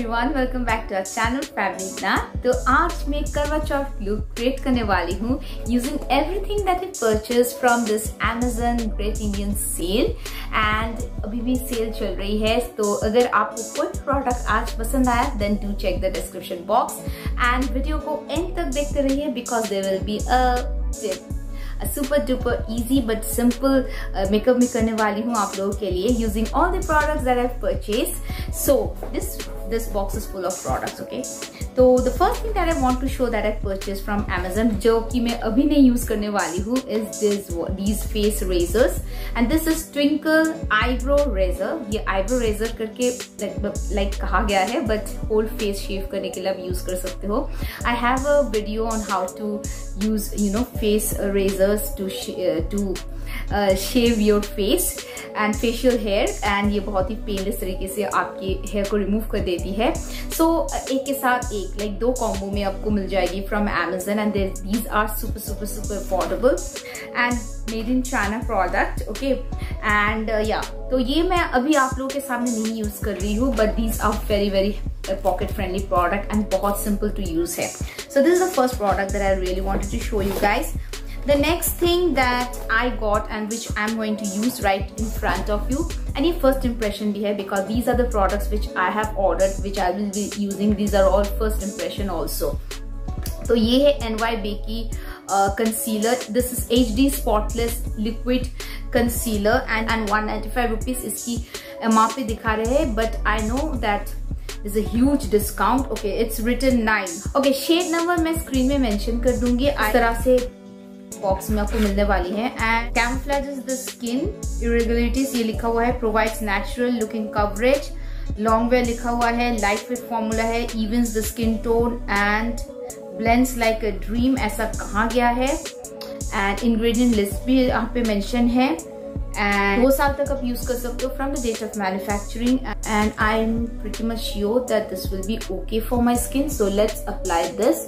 Everyone welcome back to channel Fabric तो आज मैं करवा चौथ लुक क्रिएट करने वाली हूँ using everything that is purchase from this Amazon great Indian sale and अभी भी सेल चल रही है तो अगर आपको कोई प्रोडक्ट आज पसंद आया then do check the description box and video को एंड तक देखते रहिए because there will be a tip super duper easy but simple makeup में करने वाली हूँ आप लोगों के लिए using all the products that I purchase so this this box is full of products okay तो the first thing that I want to show that I purchased from Amazon जो कि मैं अभी नहीं यूज़ करने वाली हूँ is this these face razors and this is Twinkle eyebrow razor ये eyebrow razor करके like, like कहा गया है but whole face shave करने के लिए आप यूज़ कर सकते हो I have a video on how to use you know face razors to uh, to your face and facial hair and ये बहुत ही पेनलेस तरीके से आपके हेयर को रिमूव कर देती है। सो so, एक के साथ एक लाइक like, दो कॉम्बो में आपको मिल जाएगी from Amazon and these are super super super affordable and made in China product okay and या तो ये मैं अभी आप लोगों के सामने नहीं यूज़ कर रही हूँ but these are very very pocket friendly product and बहुत सिंपल टू यूज़ है। So this is the first product that I really wanted to show you guys the next thing that I got and which I'm going to use right in front of you any first impression here because these are the products which I have ordered which I will be using these are all first impression also So ये है NY Bakey uh, concealer this is HD spotless liquid concealer and and 195 rupees इसकी MRP दिखा रहे हैं but I know that is a huge discount okay it's written 9 okay shade number मैं screen में mention कर दूँगी इस तरह से बॉक्स में आपको मिलने वाली है। And camouflage is the skin irregularities ये लिखा हुआ है provides natural looking coverage long wear लिखा हुआ है लाइट फिट फॉर्मूला है even the skin tone and blends like a dream ऐसा कहा गया है। एंड इंग्रेडिएंट लिस्ट भी यहाँ पे मेंशन है। एंड दो साल तक आप यूज़ कर सकते हो from the date of manufacturing and I am pretty much sure that this will be okay for my skin so let's apply this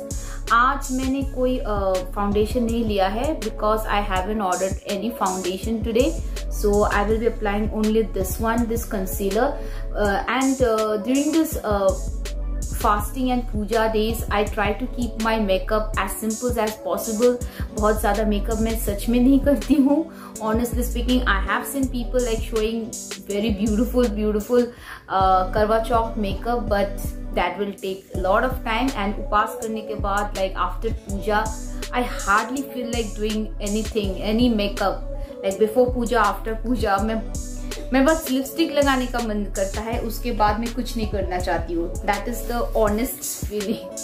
आज मैंने कोई फाउंडेशन uh, नहीं लिया है because I have an order any foundation today so I will be applying only this one this concealer and during this fasting and puja days I try to keep my makeup as simple as possible बहुत ज़्यादा makeup मैं सच में नहीं करती हूँ. Honestly speaking I have seen people like showing very beautiful beautiful Karwa Chauth makeup but that will take lot of time and उपास करने के बाद like after puja I hardly feel like doing anything any makeup like before puja after puja मैं मैं बस lipstick लगाने का मन करता है, उसके बाद में कुछ नहीं करना चाहती हूँ। That is the honest feeling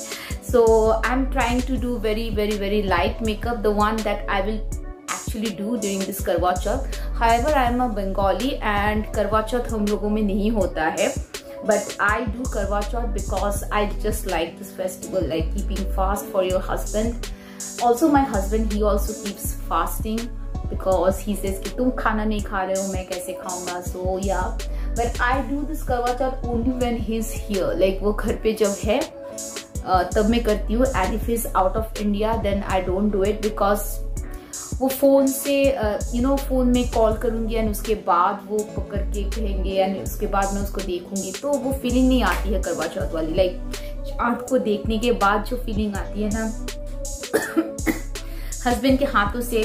so I am trying to do very very very light makeup the one that I will actually do during this Karwa Chauth however I am a Bengali and Karwa Chauth हम लोगों में नहीं होता है। But I do Karwa Chauth because I just like this festival like keeping fast for your husband also my husband he also keeps fasting because he says कि तुम खाना नहीं खा रहे हो, मैं कैसे खाऊँगा? So, yeah. But I do this करवा चौथ only when he's here. Like, वो घर पे जब है तब मैं करती हूँ। And if he's out of India, then I don't do it because वो फ़ोन से यू नो फ़ोन में कॉल करूँगी एंड उसके बाद वो पकड़ के कहेंगे एंड उसके बाद मैं उसको देखूँगी। तो वो फीलिंग नहीं आती है करवा चौथ वाली। लाइक आँख को देखने के बाद जो फीलिंग आती है ना हस्बैंड के हाथों से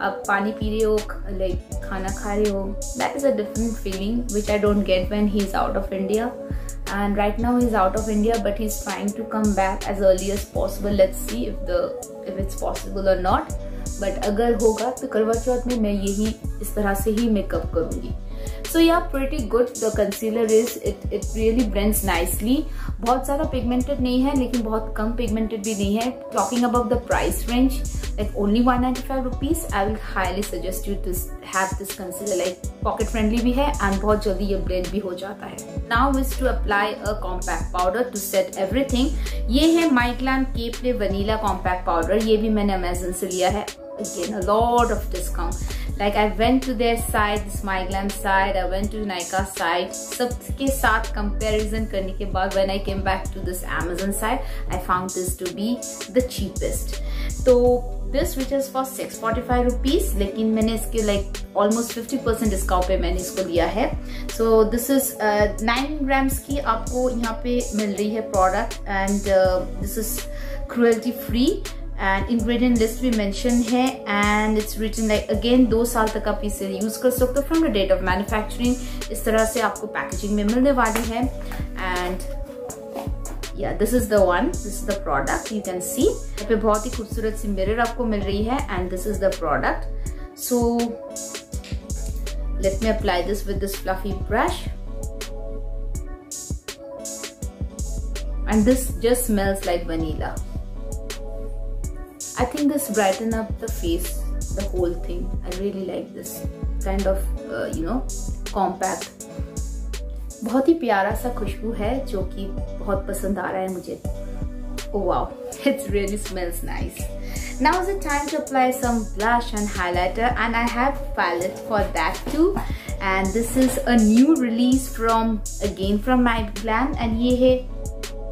आप पानी पी रहे हो लाइक खाना खा रहे हो that is a different feeling which I don't get when he is out of India and right now is out of India but he is trying to come back as early as possible let's see if the if it's possible or not but अगर होगा तो करवा चौथ में मैं यही इस तरह से ही मेकअप करूँगी। सो यह pretty good the concealer is it it really blends nicely बहुत ज़्यादा पिगमेंटेड नहीं है, लेकिन बहुत कम पिगमेंटेड भी नहीं है. Talking about the price range like only one ninety five rupees I will highly suggest you to have this concealer like pocket friendly भी है एंड बहुत जल्दी ये ब्लेंड भी हो जाता है. Now which to apply a compact powder to set everything ये है माइकलान के प्ले वनीला कॉम्पैक्ट पाउडर ये भी मैंने अमेजोन से लिया है. Again a lot of discount like I went to their site, this MyGlam site, I went to Nykaa site. सबके साथ comparison करने के बाद when I came back to this Amazon site, I found this to be the cheapest. तो this which is for six forty five rupees लेकिन मैंने इसके like almost fifty percent discount पे मैंने इसको लिया है so this is nine grams की आपको यहाँ पे मिल रही है product and this is cruelty free and ingredient list भी मेंशन है and it's written like again दो साल तक आप इसे यूज़ कर सकते हो from the date of manufacturing इस तरह से आपको पैकेजिंग में मिलने वाली है एंड या this is the one this is the product you can see यहाँ पे बहुत ही खूबसूरत सी मिरर आपको मिल रही है and this is the product so let me apply this with this fluffy brush and this just smells like vanilla. I think this brighten up the face the whole thing I really like this kind of uh, you know compact बहुत ही प्यारा सा खुशबू है जो कि बहुत पसंद आ रहा है मुझे Oh wow, it really smells nice. Now is the time to apply some blush and highlighter and I have palette for that too. And this is a new release from again from my glam and ये है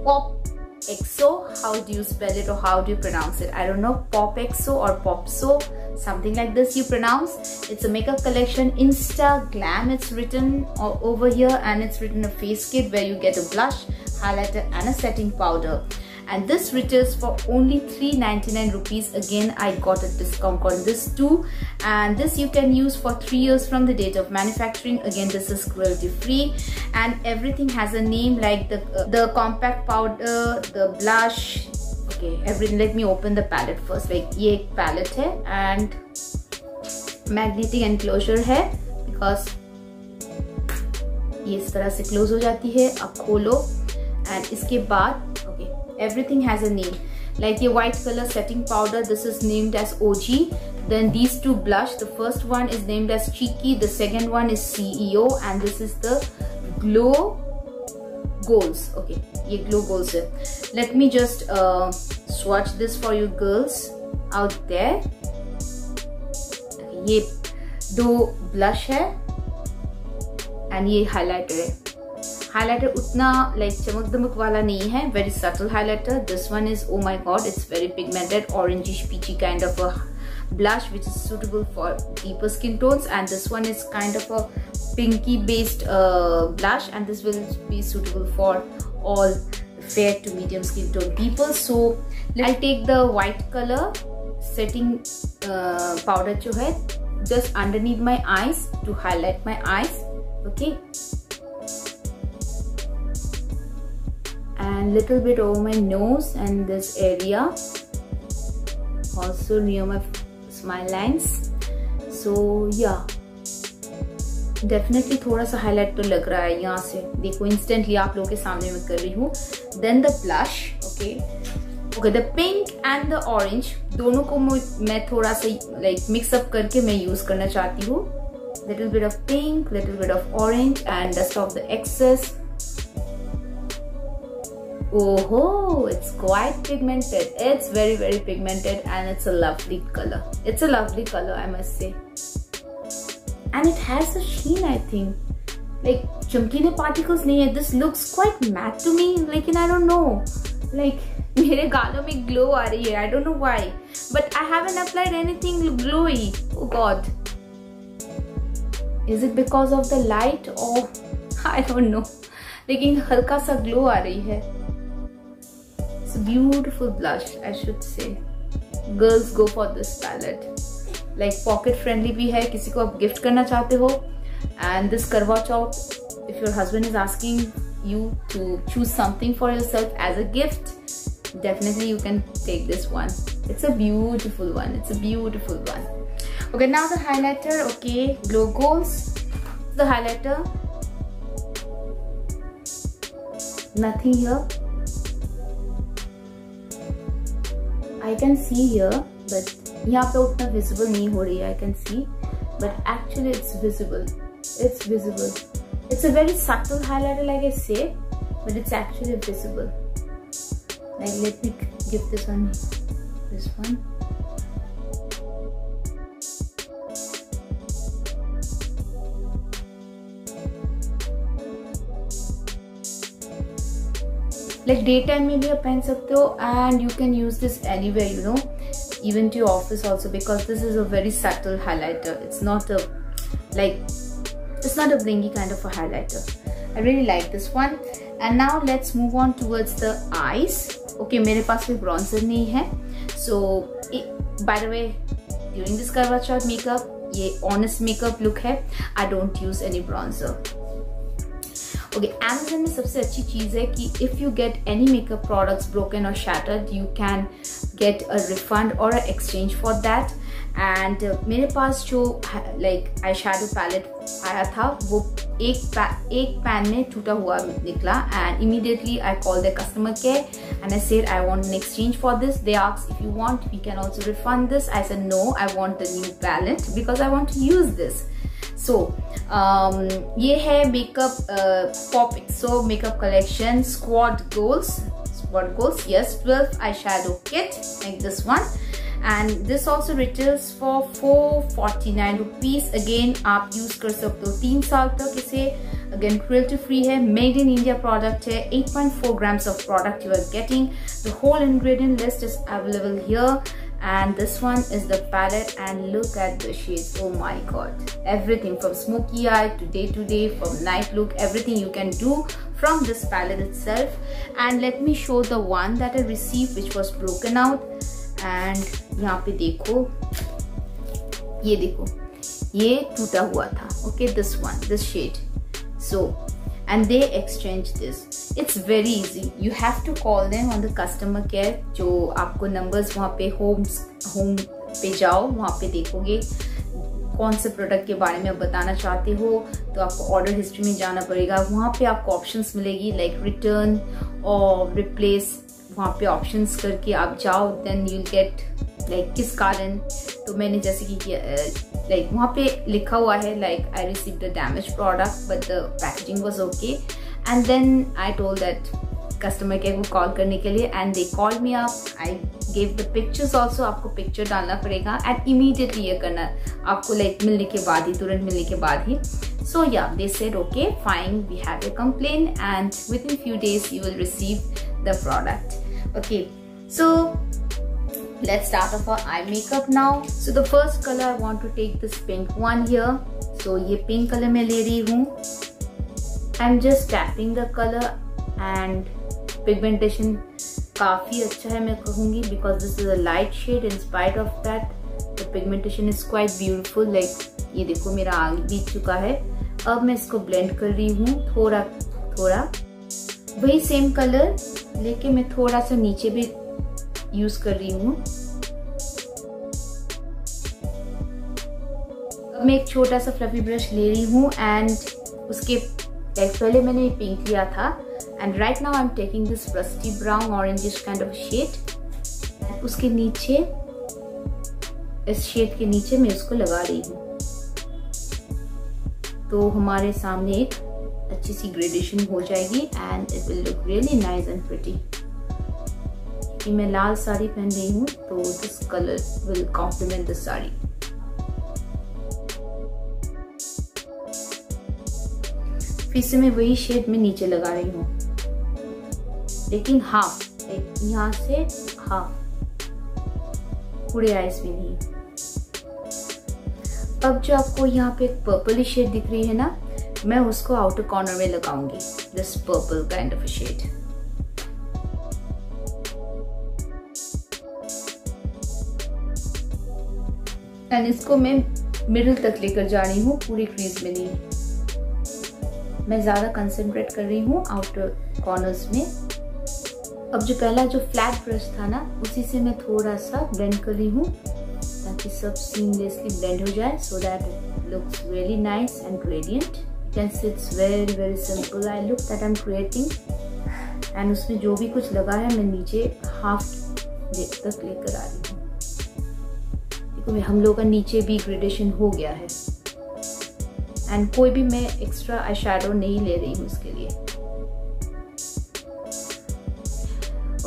Pop Exo. How do you spell it or how do you pronounce it? I don't know. Pop Exo or Popso something like this you pronounce it's a makeup collection insta glam it's written over here and it's written a face kit where you get a blush highlighter and a setting powder and this retails for only 3.99 rupees again i got a discount on this too and this you can use for three years from the date of manufacturing again this is cruelty free and everything has a name like the uh, the compact powder the blush okay everything let me open the palette first like ये एक palette है and magnetic enclosure है because ये इस तरह से close हो जाती है अब खोलो and इसके बाद everything has a name. Like the white color setting powder this is named as OG then these two blush the first one is named as Cheeky the second one is CEO and this is the Glow Goals. Okay ye Glow Goals hai. let me just uh, swatch this for you girls out there. Okay, ye do blush hai and ye highlighter hai. Highlighter उतना like चमक दमक वाला नहीं है very subtle highlighter this one is oh my god it's very pigmented orange peachy kind of blush which is suitable for deeper skin tones and this one is kind of a pinky based blush and this will be suitable for all fair to medium skin tone people so I take the white colour setting powder जो है just under need my eyes to highlight my eyes okay and little bit over my nose and this area also near my smile lines so yeah definitely थोड़ा सा highlight तो लग रहा है यहाँ से देखो इंस्टेंटली आप लोगों के सामने में कर रही हूँ then the blush okay okay the pink and the orange दोनों को मैं थोड़ा सा लाइक मिक्स अप करके मैं यूज़ करना चाहती हूँ little bit of pink little bit of orange and dust off the excess oh it's quite pigmented it's very very pigmented and it's a lovely color it's a lovely color i must say and it has a sheen I think like chumkile particles nahi hai this looks quite matte to me like and I don't know like मेरे गालों में glow आ रही है I don't know why but I haven't applied anything glowy oh god is it because of the light और I don't no लेकिन हल्का सा ग्लो आ रही है it's beautiful blush I should say girls go for this palette like pocket friendly भी है किसी को आप गिफ्ट करना चाहते हो and this Karwa Chauth if your husband is asking you to choose something for yourself as a gift definitely you can take this one it's a beautiful one it's a beautiful one okay now the highlighter okay glow goals the highlighter nothing here I can see here but यहाँ पे उतना visible नहीं हो रही है I can see but actually it's visible it's visible it's a very subtle highlighter like I say but it's actually visible like let me give this one this one like day time में भी आप पहन सकते हो and you can use this any way you know even to office also because this is a very subtle highlighter it's not a like it's not a blingy kind of a highlighter I really like this one and now let's move on towards the eyes okay मेरे पास कोई bronzer नहीं है. So by the way during this Karwa Chauth makeup ये honest makeup look है. I don't use any bronzer okay Amazon में सबसे अच्छी चीज़ है कि if you get any makeup products broken और shattered you can get a refund और a exchange for that and मेरे पास जो लाइक आई शेडो पैलेट आया था, वो एक एक पैन में टूटा हुआ निकला and immediately I call the customer care and I said I want an exchange for this they ask if you want we can also refund this I said no I want the new palette because I want to use this so ये है makeup popping so makeup collection squad goals squad goals yes twelve eye shadow kit like this one and this also retails for four forty nine rupees again आप use कर सकते हो तीन साल तक इसे. अगेन क्रिएटिव फ्री है made in India product है. Eight point four grams of product you are getting the whole ingredient list is available here and this one is the palette and look at the shades oh my god everything from smoky eye to day to day from night look everything you can do from this palette itself and let me show the one that I received which was broken out and यहाँ पे देखो ये देखो ये टूटा हुआ था okay this one this shade so and they exchange this It's very easy you have to call them on the customer care जो आपको नंबर्स वहाँ पे होम होम पे जाओ, वहाँ पे देखोगे। कौन से प्रोडक्ट के बारे में आप बताना चाहते हो तो आपको ऑर्डर हिस्ट्री में जाना पड़ेगा। वहाँ पे आपको ऑप्शंस मिलेगी लाइक रिटर्न और रिप्लेस वहाँ पे ऑप्शंस करके आप जाओ देन यू गेट लाइक किस कारण? तो मैंने जैसे कि लाइक वहाँ पे लिखा हुआ है like I receive the damage product but the packaging was okay and then I told that customer care को कॉल करने के लिए and they call me up I give the pictures also आपको पिक्चर डालना पड़ेगा एंड इमीडिएटली ये करना आपको लाइक मिलने के बाद ही तुरंत मिलने के बाद ही So yeah, they said, okay, fine, we have a complaint and within few days you will receive the product. Okay, so let's start off our eye makeup now. So the first color I want to take this pink one here. So ये pink color मैं ले रही हूँ. I am just tapping the colour and pigmentation काफ़ी अच्छा है, मैं कहूँगी because this is a light shade in spite of that the pigmentation is quite beautiful like ये देखो, मेरा आग बीत चुका है। अब मैं इसको ब्लेंड कर रही हूँ, थोड़ा थोड़ा। वही सेम कलर लेके मैं थोड़ा सा नीचे भी यूज़ कर रही हूँ। अब मैं एक छोटा सा फ्लफी ब्रश ले रही हूँ एंड उसके पहले मैंने ये पिंक लिया था and right now I am taking this rusty brown orangish kind of shade उसके नीचे इस शेड के नीचे मैं इसको लगा रही हूँ तो हमारे सामने एक अच्छी सी ग्रेडेशन हो जाएगी and it will look really nice and pretty मैं लाल साड़ी पहन रही हूँ तो this colour will complement this sari. फिर से मैं वही शेड में नीचे लगा रही हूँ। लेकिन हाफ़ यहाँ से हाफ़ पूरे आइस में नहीं। अब जो आपको यहाँ पे एक पर्पल शेड दिख रही है ना, मैं उसको आउटर कॉर्नर में लगाऊँगी। This purple kind of shade and इसको मैं मिडिल तक लेकर जा रही हूँ, पूरी क्रीज में नहीं। मैं ज़्यादा कंसंट्रेट कर रही हूँ आउटर कॉर्नर्स में। अब जो पहला जो फ्लैट ब्रश था ना, उसी से मैं थोड़ा सा ब्लेंड कर रही हूँ, ताकि सब सीमलेसली ब्लेंड हो जाए so that it looks really nice and gradient can see it's very very simple I look that I am creating and उसमें जो भी कुछ लगा है, मैं नीचे हाफ़ तक लेकर आ रही हूँ। देखो, हम लोग का नीचे भी ग्रेडेशन हो गया है। एंड कोई भी मैं एक्स्ट्रा आई नहीं ले रही हूँ उसके लिए।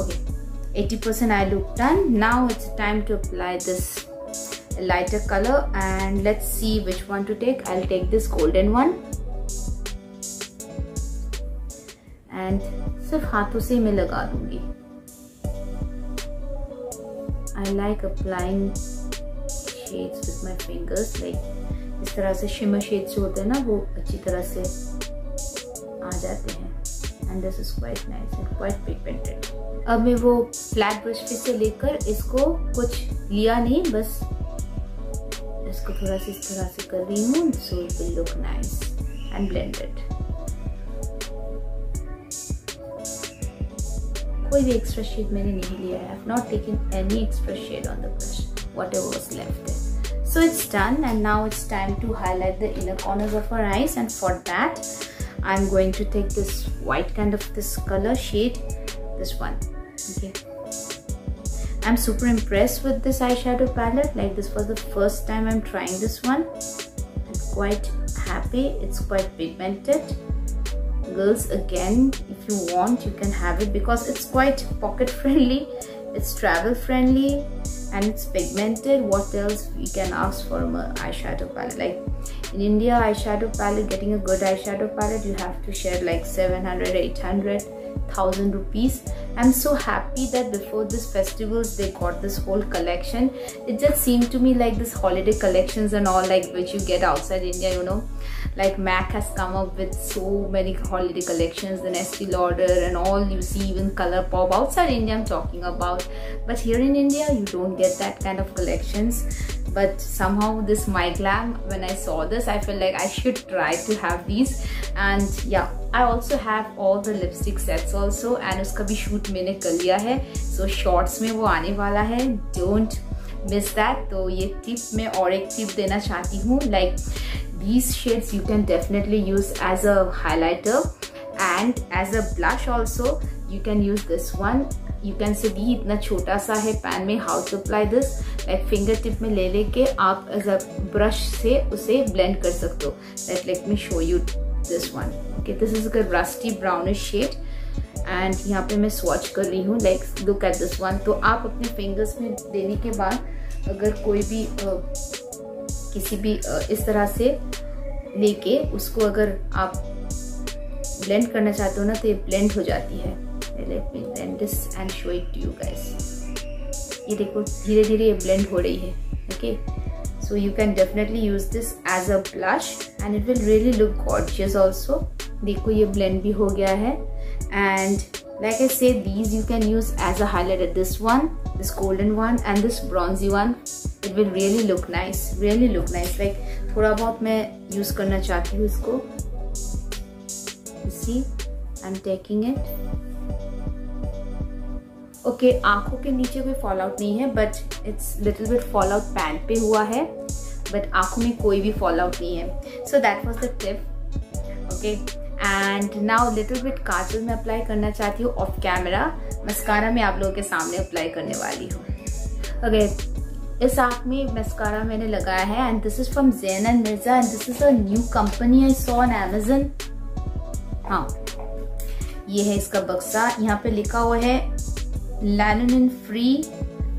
Okay eighty percent I look done now it's time to apply this lighter colour and let's see which one to take I take this golden one and सिर्फ़ हाथों से मैं लगा दूँगी। I like applying shades with my fingers like तरह से shimmer shades होते हैं ना, वो अच्छी तरह से आ जाते हैं। And this is quite nice and quite pigmented अब मैं वो फ्लैट ब्रश पे से लेकर इसको कुछ लिया नहीं, बस इसको थोड़ा सा इस तरह से कर रही हूँ so it will look nice and blended कोई भी एक्स्ट्रा शेड मैंने नहीं लिया है। I have not taken any extra shade on the brush whatever was left so it's done and now it's time to highlight the inner corners of our eyes and for that I'm going to take this white kind of this color shade this one okay. I'm super impressed with this eyeshadow palette like this was the first time I'm trying this one. I'm quite happy it's quite pigmented. Girls again if you want you can have it because it's quite pocket friendly it's travel friendly and it's pigmented. What else we can ask for an eyeshadow palette? Like in india eyeshadow palette getting a good eyeshadow palette you have to share like 700 800 thousand rupees i'm so happy that before this festivals they got this whole collection. It just seemed to me like this holiday collections and all like which you get outside india you know. Like mac has come up with so many holiday collections the Estee Lauder and all you see even Colourpop outside India I'm talking about. But here in India you don't get that kind of collections. But somehow this my glam when I saw this I felt like I should try to have these. And yeah I also have all the lipstick sets also and uska bhi shoot मैंने कर लिया है so shorts में वो आने वाला है don't miss that तो ये tip मैं और एक tip देना चाहती हूँ like these shades you can definitely use as a highlighter and as a blush also you can use this one you can see भी इतना छोटा सा है पैन में how to apply this like finger tip में ले लेके आप एज अ ब्रश से उसे ब्लेंड कर सकते हो like let me show you this one okay this is a rusty brownish shade and यहाँ पे मैं स्वॉच कर रही हूँ like look at this one तो आप अपने फिंगर्स में देने के बाद अगर कोई भी uh, किसी भी इस तरह से लेके उसको अगर आप ब्लेंड करना चाहते हो ना तो ये ब्लेंड हो जाती है। यू देखो धीरे धीरे ये ब्लेंड हो रही है okay so you can definitely use this as a blush and it will really look gorgeous also देखो ये ब्लेंड भी हो गया है and like I said these you can use as a highlighter this one this golden one and this bronzy one it will really look nice really look nice like थोड़ा बहुत मैं use करना चाहती हूँ इसको see I'm taking it okay okay, आँखों के नीचे कोई फॉल आउट नहीं है but it's little bit fall out pant पे हुआ है बट आँखों में कोई भी फॉल आउट नहीं है so that was the tip okay and now little bit kajal मैं अप्लाई करना चाहती हूँ ऑफ़ कैमरा मस्कारा मैं आप लोगों के सामने अप्लाई करने वाली हूँ ओके इस आँख में मस्कारा मैंने लगाया है and this is from Zayn and Mirza and this is a new company I saw on Amazon हाँ ये है इसका बक्सा यहाँ पे लिखा हुआ है lanolin free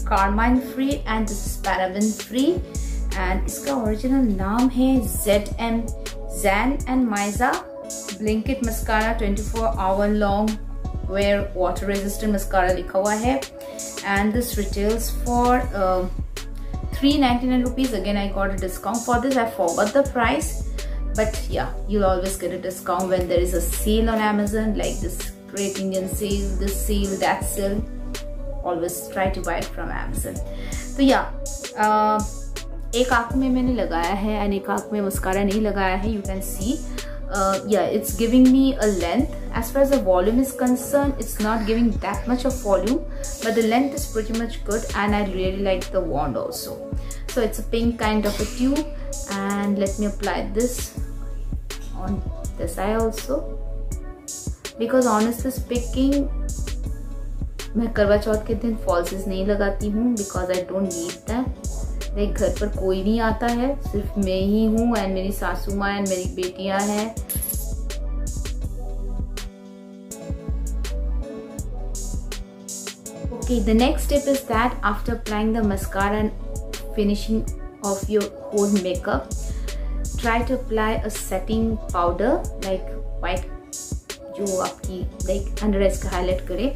carmine free and this is paraben free and इसका ओरिजिनल नाम है Z M Zayn and Myza blinkit mascara 24 hour long wear water resistant mascara लिखा हुआ है. And this retails for three ninety nine rupees again I got a discount for this I for the price but या you always get a discount when there is a sale on Amazon like this great Indian sale this sale that sale always try to buy from Amazon तो या एक आँख में मैंने लगाया है and एक आँख में मस्कारा नहीं लगाया है यू कैन सी या it's giving me a length as far as a volume is concern it's not giving that much of volume but the length is very much good and I really like the wand also so it's a pink kind of a tube and let me apply this on this eye also because honest is picking मैं करवा चौथ के दिन falsies नहीं लगाती हूँ because I don't need that नहीं घर पर कोई नहीं आता है। सिर्फ़ मैं ही हूँ एंड मेरी सासू माँ एंड मेरी बेटियाँ हैं। Okay the next step is that after applying the mascara and finishing of your whole makeup try to apply a setting powder like white जो आपकी लाइक अंडर एस का हाईलाइट करे,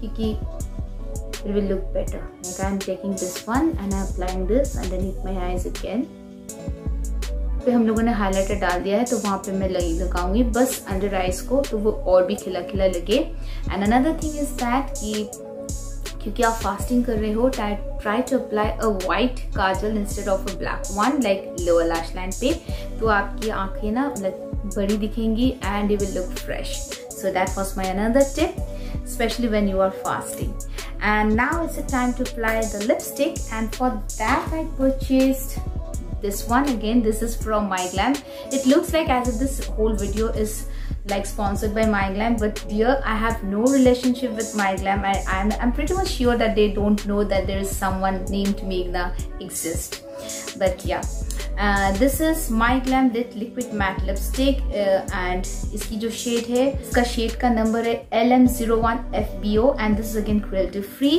क्योंकि it will look better. Like I'm taking this one and I'm applying this underneath my eyes again. पे हम लोगों ने highlighter डाल दिया है तो वहाँ पे मैं लगी, लगाऊँगी। बस अंडर आइज़ को तो वो और भी खिला खिला लगे। And another thing is that कि क्योंकि आप फास्टिंग कर रहे हो try to apply a white kajal instead of a black one like lower lash line पे। तो आपकी आँखें ना मतलब बड़ी दिखेंगी and you will look fresh so that was my another tip specially when you are fasting and now it's the time to apply the lipstick. And for that I purchased this one again. This is from my glam it looks like as if this whole video is like sponsored by MyGlam but dear, I have no relationship with MyGlam. I'm, I'm pretty much sure that they don't know that there is someone named Meghna exists but yeah. Uh, this is my glam liquid matte lipstick uh, and its shade hai iska shade ka number is lm01fbo and this is again cruelty free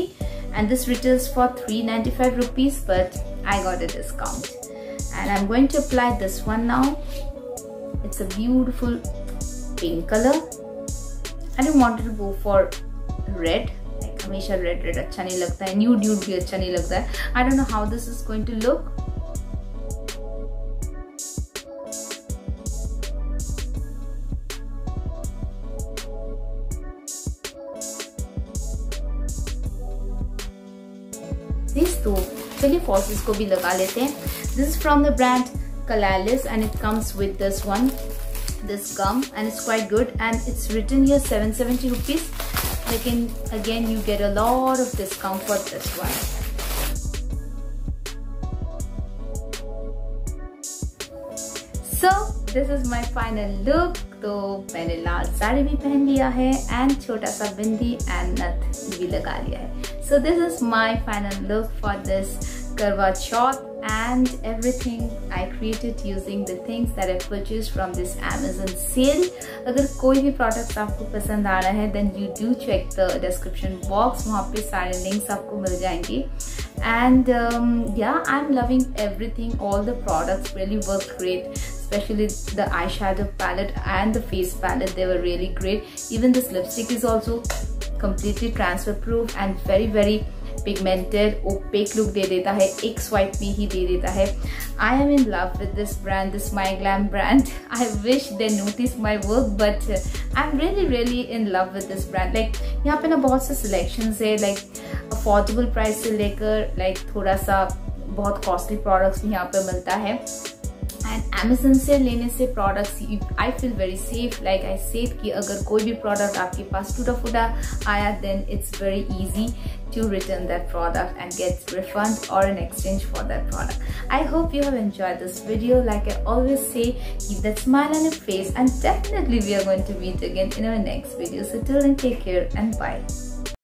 and this retails for 395 rupees but i got a discount. And i'm going to apply this one now. It's a beautiful color I didn't want to go for red like हमेशा red red अच्छा नहीं लगता है nude nude भी अच्छा नहीं लगता है I don't know how this is going to look these two चलिए फॉल्सिस को भी लगा लेते हैं this is from the brand Kalalis and it comes with this one this gum and it's quite good and it's written here 770 rupees again again you get a lot of discount for this one so this is my final look तो मैंने लाल साड़ी भी पहन लिया है and छोटा सा बिंदी and नथ भी लगा लिया है so this is my final look for this Karwa Chauth and everything I created using the things that I purchased from this Amazon sale. अगर कोई भी प्रोडक्ट आपको पसंद आ रहा है then you do check the description box वहाँ पे सारे links आपको मिल जाएंगे and um, yeah I'm loving everything all the products really work great especially the eyeshadow palette and the face palette they were really great even this lipstick is also completely transfer proof and very very pigmented opaque look दे देता है, एक swipe में ही दे देता है। I am in love with this brand this my glam brand I wish they notice my work but I am really really in love with this brand like यहाँ पे ना बहुत से सिलेक्शन है लाइक अफोर्डेबल प्राइस से लेकर like थोड़ा सा बहुत कॉस्टली प्रोडक्ट्स भी यहाँ पे मिलता है। एंड अमेजन से लेने से products I feel very safe like I safe कि अगर कोई भी प्रोडक्ट आपके पास टूटा फूटा आया then it's very easy to return that product and get refund or an exchange for that product. I hope you have enjoyed this video. Like I always say, keep that smile on your face and definitely we are going to meet again in our next video. So till then take care and bye.